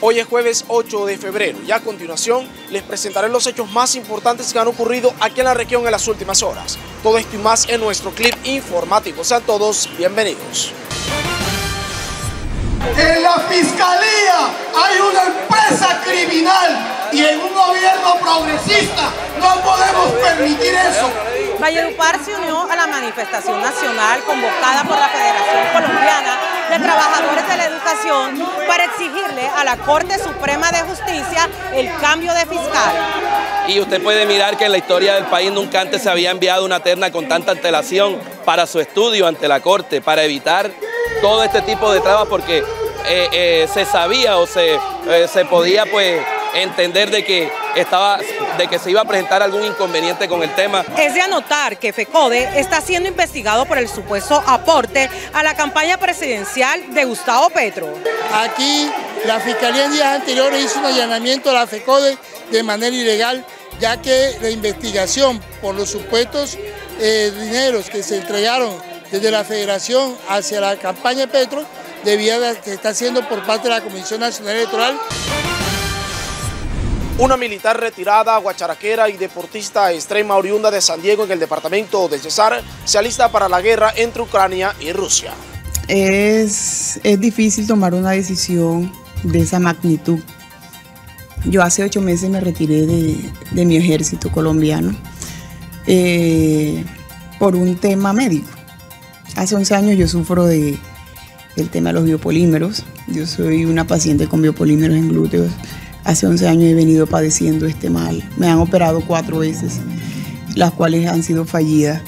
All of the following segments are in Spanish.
Hoy es jueves 8 de febrero y a continuación les presentaré los hechos más importantes que han ocurrido aquí en la región en las últimas horas. Todo esto y más en nuestro clip informativo. Sean todos bienvenidos. En la fiscalía hay una empresa criminal y en un gobierno progresista no podemos permitir eso. Valledupar se unió a la manifestación nacional convocada por la Trabajadores de la Educación para exigirle a la Corte Suprema de Justicia el cambio de fiscal. Y usted puede mirar que en la historia del país nunca antes se había enviado una terna con tanta antelación para su estudio ante la Corte, para evitar todo este tipo de trabas porque eh, eh, se sabía o se, eh, se podía pues entender de que estaba de que se iba a presentar algún inconveniente con el tema. Es de anotar que FECODE está siendo investigado por el supuesto aporte a la campaña presidencial de Gustavo Petro. Aquí la Fiscalía en días anteriores hizo un allanamiento a la FECODE de manera ilegal, ya que la investigación por los supuestos dineros que se entregaron desde la Federación hacia la campaña de Petro debía de, que está haciendo por parte de la Comisión Nacional Electoral. Una militar retirada, guacharaquera y deportista extrema oriunda de San Diego en el departamento de Cesar se alista para la guerra entre Ucrania y Rusia. Es, es difícil tomar una decisión de esa magnitud. Yo hace ocho meses me retiré de, de mi ejército colombiano eh, por un tema médico. Hace 11 años yo sufro de, del tema de los biopolímeros. Yo soy una paciente con biopolímeros en glúteos. Hace 11 años he venido padeciendo este mal. Me han operado cuatro veces, las cuales han sido fallidas.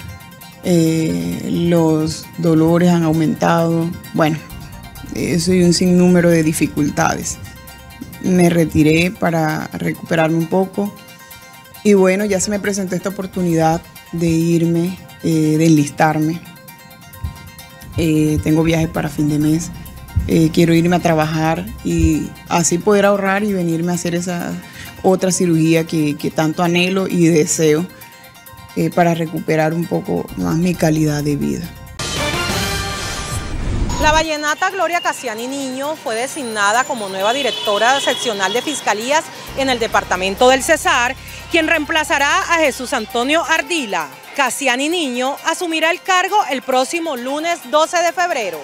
Eh, los dolores han aumentado. Bueno, eso y un sinnúmero de dificultades. Me retiré para recuperarme un poco. Y bueno, ya se me presentó esta oportunidad de irme, eh, de enlistarme eh, tengo viajes para fin de mes, eh, quiero irme a trabajar y así poder ahorrar y venirme a hacer esa otra cirugía que, tanto anhelo y deseo eh, para recuperar un poco más mi calidad de vida. La vallenata Gloria Casiani Niño fue designada como nueva directora seccional de fiscalías en el departamento del Cesar, quien reemplazará a Jesús Antonio Ardila. Casiani Niño asumirá el cargo el próximo lunes 12 de febrero.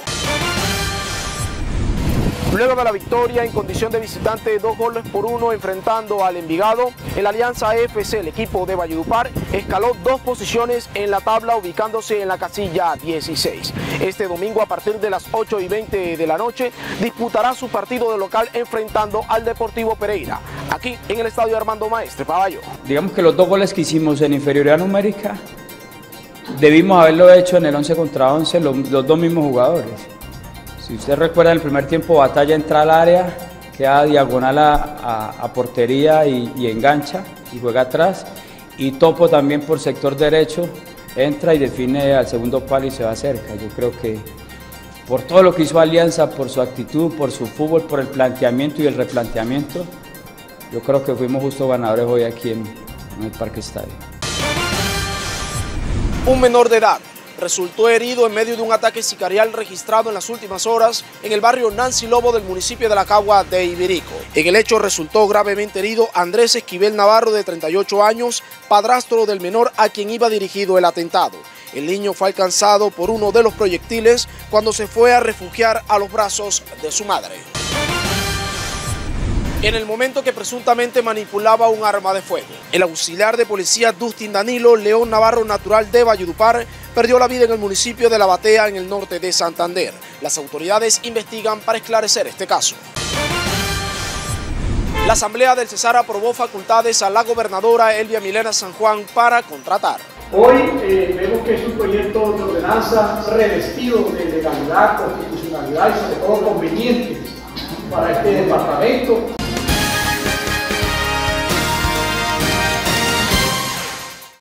Luego de la victoria en condición de visitante, dos goles por uno enfrentando al Envigado, el Alianza FC, el equipo de Valledupar, escaló dos posiciones en la tabla ubicándose en la casilla 16. Este domingo a partir de las 8 y 20 de la noche disputará su partido de local enfrentando al Deportivo Pereira, aquí en el Estadio Armando Maestre Paballo. Digamos que los dos goles que hicimos en inferioridad numérica debimos haberlo hecho en el 11 contra 11 los, los dos mismos jugadores. Si usted recuerda, en el primer tiempo Batalla entra al área, queda diagonal a, portería y, y, engancha y juega atrás. Y Topo también por sector derecho entra y define al segundo palo y se va cerca. Yo creo que por todo lo que hizo Alianza, por su actitud, por su fútbol, por el planteamiento y el replanteamiento, yo creo que fuimos justo ganadores hoy aquí en, en el Parque Estadio. Un menor de edad resultó herido en medio de un ataque sicarial registrado en las últimas horas en el barrio Nancy Lobo del municipio de La Cagua de Iberico. En el hecho resultó gravemente herido Andrés Esquivel Navarro de 38 años, padrastro del menor a quien iba dirigido el atentado. El niño fue alcanzado por uno de los proyectiles cuando se fue a refugiar a los brazos de su madre. En el momento que presuntamente manipulaba un arma de fuego, el auxiliar de policía Dustin Danilo León Navarro, natural de Valledupar, perdió la vida en el municipio de La Batea, en el norte de Santander. Las autoridades investigan para esclarecer este caso. La Asamblea del Cesar aprobó facultades a la gobernadora Elvia Milena San Juan para contratar. Hoy eh, vemos que es un proyecto de ordenanza revestido de legalidad, constitucionalidad y sobre todo conveniente para este departamento